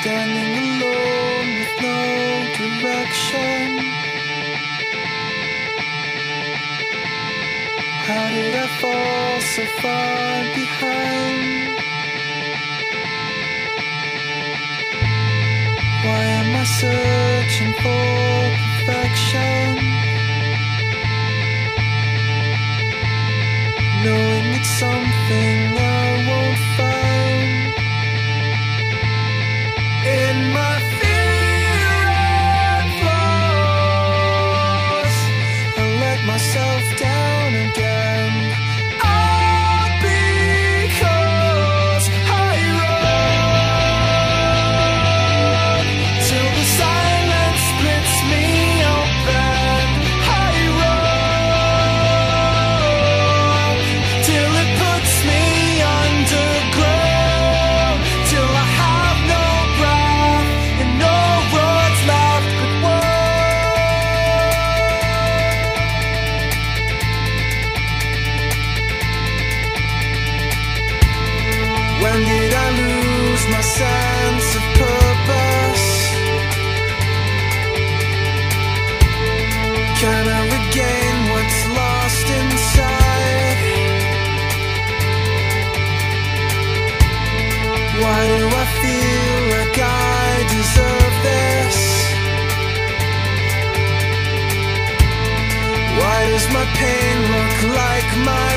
standing alone with no direction. How did I fall so far behind? Why am I searching for perfection? My sense of purpose? Can I regain what's lost inside? Why do I feel like I deserve this? Why does my pain look like my?